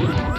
Woo!